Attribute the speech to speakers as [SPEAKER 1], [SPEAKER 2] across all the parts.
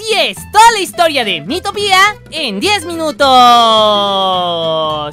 [SPEAKER 1] Así es, toda la historia de Mitopía en 10 minutos.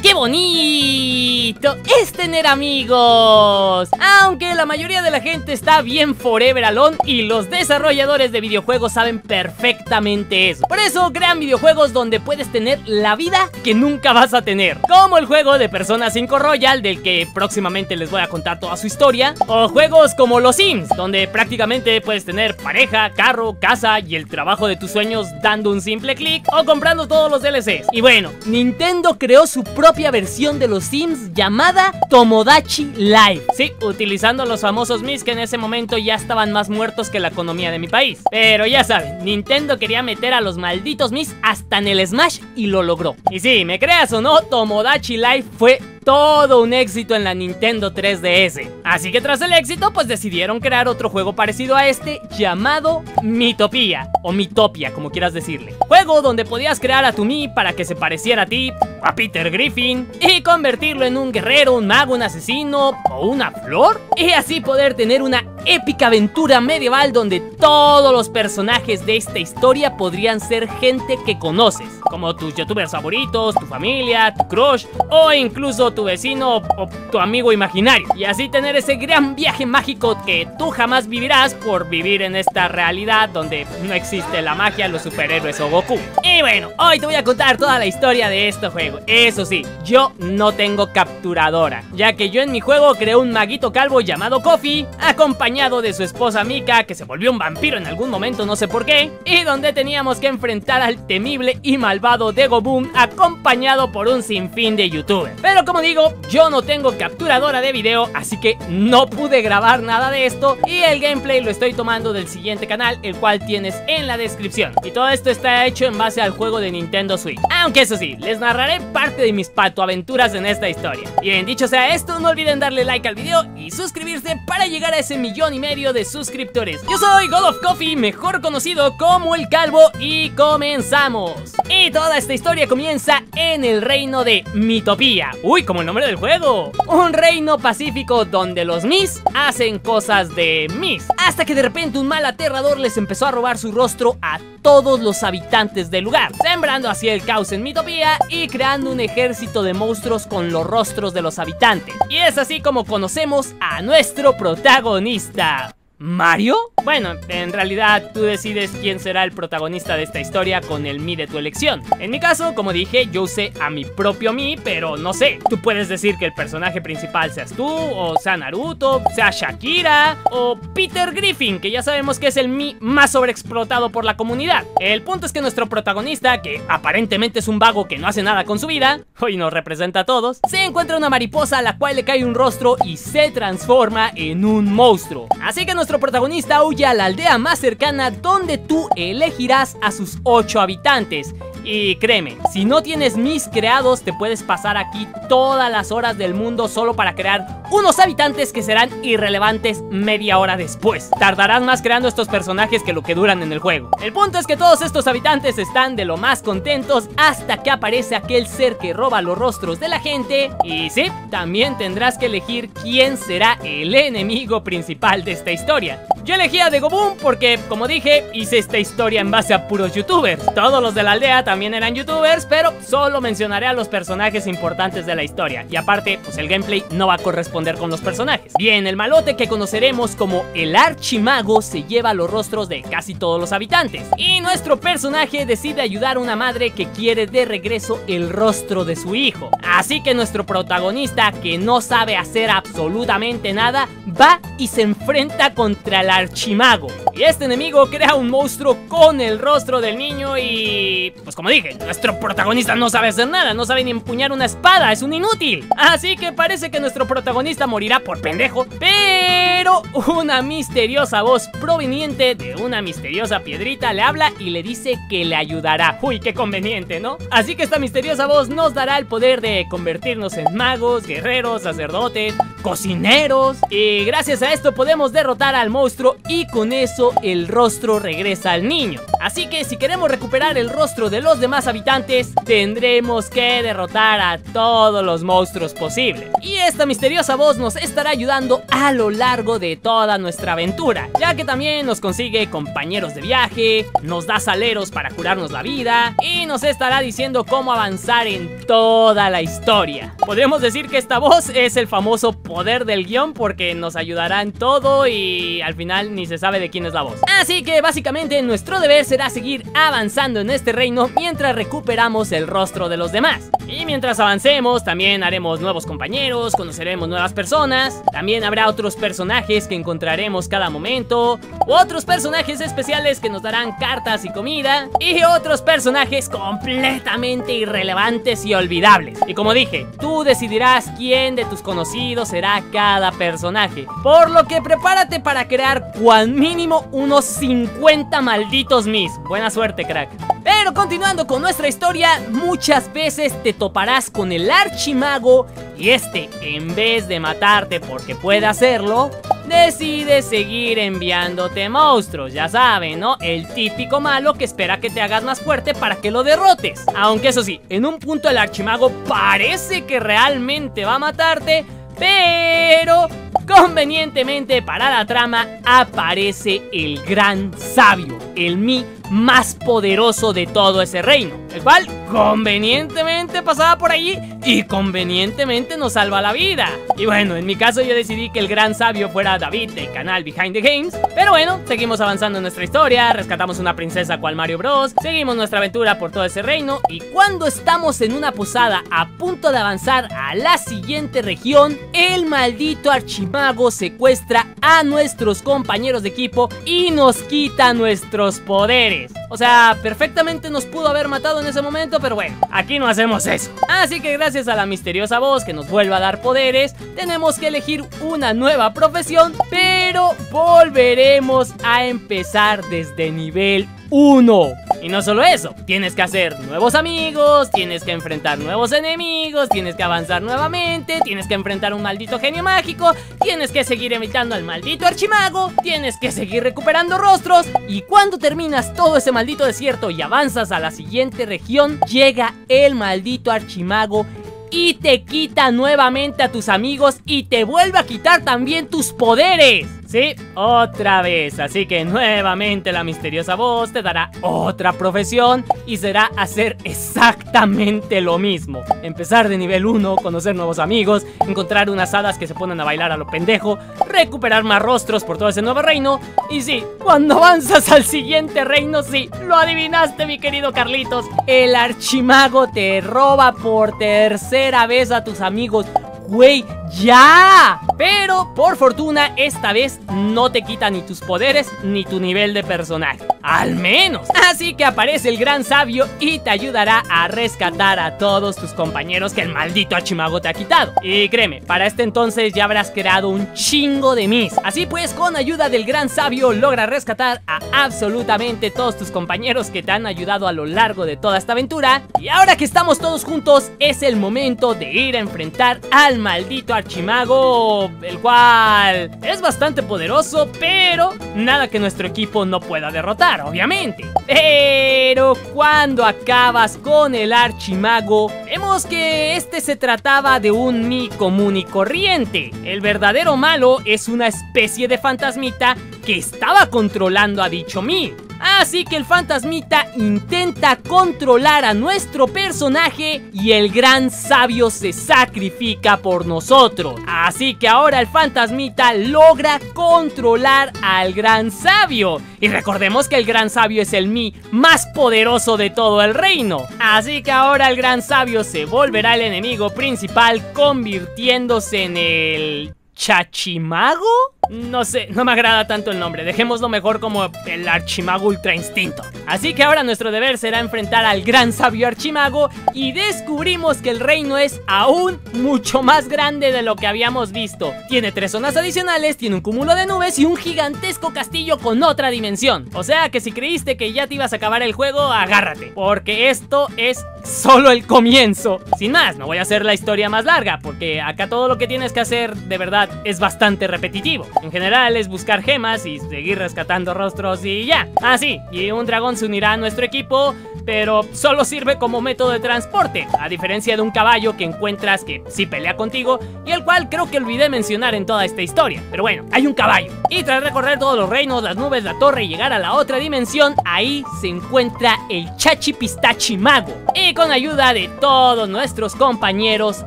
[SPEAKER 1] ¡Qué bonito es tener amigos! Aunque la mayoría de la gente está bien forever alone y los desarrolladores de videojuegos saben perfectamente eso. Por eso crean videojuegos donde puedes tener la vida que nunca vas a tener. Como el juego de Persona 5 Royal del que próximamente les voy a contar toda su historia. O juegos como los Sims, donde prácticamente puedes tener pareja, carro, casa y el trabajo de tus sueños dando un simple clic o comprando todos los DLCs. Y bueno, Nintendo creó su propia versión de los Sims llamada Tomodachi Live. Sí, utilizando los famosos Mis que en ese momento ya estaban más muertos que la economía de mi país. Pero ya saben, Nintendo quería meter a los malditos Mis hasta en el Smash y lo logró. Y sí, me creas o no, Tomodachi Live fue todo un éxito en la Nintendo 3DS. Así que tras el éxito, pues decidieron crear otro juego parecido a este llamado Mitopia, o Mitopia, como quieras decirle. Juego donde podías crear a tu Mi para que se pareciera a ti, a Peter Griffin, y convertirlo en un guerrero, un mago, un asesino o una flor, y así poder tener una épica aventura medieval donde todos los personajes de esta historia podrían ser gente que conoces, como tus youtubers favoritos, tu familia, tu crush o incluso tu vecino o tu amigo imaginario. Y así tener ese gran viaje mágico que tú jamás vivirás por vivir en esta realidad donde no existe la magia, los superhéroes o Goku. Y bueno, hoy te voy a contar toda la historia de este juego. Eso sí, yo no tengo capturadora, ya que yo en mi juego creé un maguito calvo llamado Kofi, acompañado de su esposa Mika, que se volvió un vampiro en algún momento, no sé por qué, y donde teníamos que enfrentar al temible y malvado Dego Boom, acompañado por un sinfín de youtubers. Pero como digo, yo no tengo capturadora de video, así que no pude grabar nada de esto, y el gameplay lo estoy tomando del siguiente canal, el cual tienes en la descripción. Y todo esto está hecho en base al juego de Nintendo Switch. Aunque eso sí, les narraré parte de mis patoaventuras en esta historia. Bien, dicho sea esto, no olviden darle like al video y suscribirse para llegar a ese millón y medio de suscriptores. Yo soy God of Coffee, mejor conocido como El Calvo, y comenzamos. Y toda esta historia comienza en el reino de Mitopía. Uy, como el nombre del juego. Un reino pacífico donde los Mis hacen cosas de Mis. Hasta que de repente un mal aterrador les empezó a robar su rostro a todos los habitantes del lugar, sembrando así el caos en Mitopía y creando un ejército de monstruos con los rostros de los habitantes. Y es así como conocemos a nuestro protagonista. ¿Mario? Bueno, en realidad tú decides quién será el protagonista de esta historia con el Mi de tu elección. En mi caso, como dije, yo usé a mi propio Mi, pero no sé. Tú puedes decir que el personaje principal seas tú, o sea Naruto, sea Shakira, o Peter Griffin, que ya sabemos que es el Mi más sobreexplotado por la comunidad. El punto es que nuestro protagonista, que aparentemente es un vago que no hace nada con su vida, hoy nos representa a todos, se encuentra una mariposa a la cual le cae un rostro y se transforma en un monstruo. Así que nuestro protagonista huye a la aldea más cercana donde tú elegirás a sus 8 habitantes. Y créeme, si no tienes mis creados, te puedes pasar aquí todas las horas del mundo solo para crear unos habitantes que serán irrelevantes media hora después. Tardarás más creando estos personajes que lo que duran en el juego. El punto es que todos estos habitantes están de lo más contentos hasta que aparece aquel ser que roba los rostros de la gente. Y sí, también tendrás que elegir quién será el enemigo principal de esta historia. historia. Yo elegí a Degoboom porque, como dije, hice esta historia en base a puros youtubers. Todos los de la aldea también eran youtubers, pero solo mencionaré a los personajes importantes de la historia. Y aparte, pues el gameplay no va a corresponder con los personajes. Bien, el malote que conoceremos como el Archimago se lleva los rostros de casi todos los habitantes. Y nuestro personaje decide ayudar a una madre que quiere de regreso el rostro de su hijo. Así que nuestro protagonista, que no sabe hacer absolutamente nada, va y se enfrenta contra el Archimago. Y este enemigo crea un monstruo con el rostro del niño y... pues como dije, nuestro protagonista no sabe hacer nada, no sabe ni empuñar una espada, es un inútil. Así que parece que nuestro protagonista morirá por pendejo, pero una misteriosa voz proveniente de una misteriosa piedrita le habla y le dice que le ayudará. Uy, qué conveniente, ¿no? Así que esta misteriosa voz nos dará el poder de convertirnos en magos, guerreros, sacerdotes, cocineros. Y gracias a esto podemos derrotar al monstruo y con eso el rostro regresa al niño. Así que si queremos recuperar el rostro de los demás habitantes, tendremos que derrotar a todos los monstruos posibles. Y esta misteriosa voz nos estará ayudando a lo largo de toda nuestra aventura, ya que también nos consigue compañeros de viaje, nos da saleros para curarnos la vida y nos estará diciendo cómo avanzar en toda la historia. Podemos decir que esta voz es el famoso poder del guion porque nos ayudará en todo y al final ni se sabe de quién es la voz. Así que básicamente nuestro deber será seguir avanzando en este reino mientras recuperamos el rostro de los demás. Y mientras avancemos también haremos nuevos compañeros, conoceremos nuevas personas, también habrá otros personajes que encontraremos cada momento, otros personajes especiales que nos darán cartas y comida, y otros personajes completamente irrelevantes y olvidables. Y como dije, tú decidirás quién de tus conocidos será cada personaje. Por lo que prepárate para crear cual mínimo unos 50 malditos mis. Buena suerte, crack. Pero continuando con nuestra historia, muchas veces te toparás con el archimago y este, en vez de matarte porque puede hacerlo, decide seguir enviándote monstruos, ya saben, ¿no? El típico malo que espera que te hagas más fuerte para que lo derrotes. Aunque eso sí, en un punto el archimago parece que realmente va a matarte, pero convenientemente para la trama aparece el gran sabio, el mi más poderoso de todo ese reino, el cual convenientemente pasaba por allí y convenientemente nos salva la vida. Y bueno, en mi caso yo decidí que el gran sabio fuera David del canal Behind the Games, pero bueno, seguimos avanzando en nuestra historia, rescatamos una princesa cual Mario Bros, seguimos nuestra aventura por todo ese reino y cuando estamos en una posada a punto de avanzar a la siguiente región, el maldito archimago secuestra a nuestros compañeros de equipo y nos quita nuestros poderes. O sea, perfectamente nos pudo haber matado en ese momento, pero bueno, aquí no hacemos eso. Así que gracias a la misteriosa voz que nos vuelve a dar poderes, tenemos que elegir una nueva profesión, pero volveremos a empezar desde nivel 1. Y no solo eso, tienes que hacer nuevos amigos, tienes que enfrentar nuevos enemigos, tienes que avanzar nuevamente, tienes que enfrentar un maldito genio mágico, tienes que seguir evitando al maldito archimago, tienes que seguir recuperando rostros y cuando terminas todo ese maldito desierto y avanzas a la siguiente región, llega el maldito archimago y te quita nuevamente a tus amigos y te vuelve a quitar también tus poderes. Sí, otra vez. Así que nuevamente la misteriosa voz te dará otra profesión y será hacer exactamente lo mismo. Empezar de nivel 1, conocer nuevos amigos, encontrar unas hadas que se ponen a bailar a lo pendejo, recuperar más rostros por todo ese nuevo reino. Y sí, cuando avanzas al siguiente reino, sí, lo adivinaste mi querido Carlitos, el archimago te roba por tercera vez a tus amigos güey, ya. Pero por fortuna esta vez no te quita ni tus poderes ni tu nivel de personaje. Al menos. Así que aparece el gran sabio y te ayudará a rescatar a todos tus compañeros que el maldito Achimago te ha quitado. Y créeme, para este entonces ya habrás creado un chingo de mis. Así pues, con ayuda del gran sabio logra rescatar a absolutamente todos tus compañeros que te han ayudado a lo largo de toda esta aventura. Y ahora que estamos todos juntos, es el momento de ir a enfrentar al maldito Archimago, el cual es bastante poderoso, pero nada que nuestro equipo no pueda derrotar, obviamente. Pero cuando acabas con el Archimago, vemos que este se trataba de un Mi común y corriente. El verdadero malo es una especie de fantasmita que estaba controlando a dicho Mi. Así que el fantasmita intenta controlar a nuestro personaje y el gran sabio se sacrifica por nosotros. Así que ahora el fantasmita logra controlar al gran sabio. Y recordemos que el gran sabio es el Mi más poderoso de todo el reino. Así que ahora el gran sabio se volverá el enemigo principal convirtiéndose en el... ¿Chachimago? No sé, no me agrada tanto el nombre, dejémoslo mejor como el Archimago Ultra Instinto. Así que ahora nuestro deber será enfrentar al gran sabio Archimago y descubrimos que el reino es aún mucho más grande de lo que habíamos visto. Tiene tres zonas adicionales, tiene un cúmulo de nubes y un gigantesco castillo con otra dimensión. O sea que si creíste que ya te ibas a acabar el juego, agárrate, porque esto es solo el comienzo. Sin más, no voy a hacer la historia más larga, porque acá todo lo que tienes que hacer de verdad es bastante repetitivo. En general es buscar gemas y seguir rescatando rostros y ya. Ah, sí, y un dragón se unirá a nuestro equipo, pero solo sirve como método de transporte, a diferencia de un caballo que encuentras que sí pelea contigo y el cual creo que olvidé mencionar en toda esta historia. Pero bueno, hay un caballo. Y tras recorrer todos los reinos, las nubes, la torre y llegar a la otra dimensión, ahí se encuentra el Chachi Pistachi Mago. Y con ayuda de todos nuestros compañeros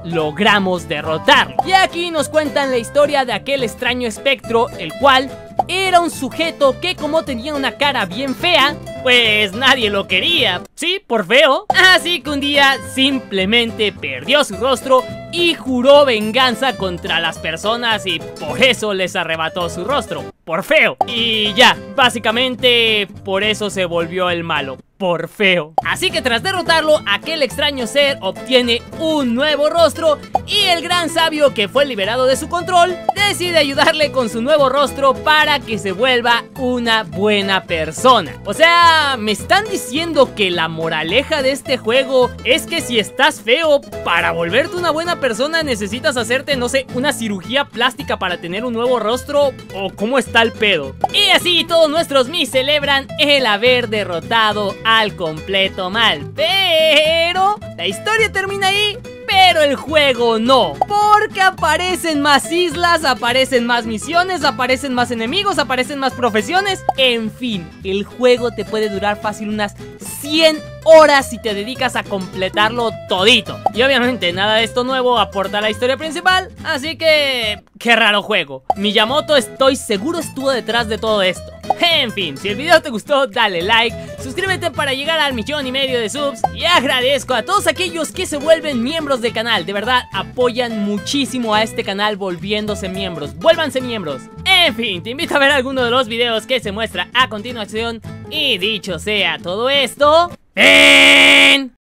[SPEAKER 1] logramos derrotarlo. Y aquí nos cuentan la historia de aquel extraño espectro, el cual era un sujeto que como tenía una cara bien fea, pues nadie lo quería. Sí, por feo. Así que un día simplemente perdió su rostro y juró venganza contra las personas y por eso les arrebató su rostro. Por feo. Y ya, básicamente por eso se volvió el malo por feo. Así que tras derrotarlo, aquel extraño ser obtiene un nuevo rostro y el gran sabio que fue liberado de su control decide ayudarle con su nuevo rostro para que se vuelva una buena persona. O sea, me están diciendo que la moraleja de este juego es que si estás feo, para volverte una buena persona necesitas hacerte, no sé, una cirugía plástica para tener un nuevo rostro o cómo está el pedo. Y así todos nuestros mis celebran el haber derrotado a al completo mal. Pero la historia termina ahí pero el juego no. Porque aparecen más islas, aparecen más misiones, aparecen más enemigos, aparecen más profesiones. En fin, el juego te puede durar fácil unas 100 horas si te dedicas a completarlo todito. Y obviamente nada de esto nuevo aporta a la historia principal Así que... qué raro juego. Miyamoto estoy seguro estuvo detrás de todo esto. En fin, si el video te gustó, dale like, suscríbete para llegar al millón y medio de subs y agradezco a todos aquellos que se vuelven miembros del canal. De verdad, apoyan muchísimo a este canal volviéndose miembros. Vuélvanse miembros. En fin, te invito a ver alguno de los videos que se muestra a continuación. Y dicho sea todo esto... ¡En!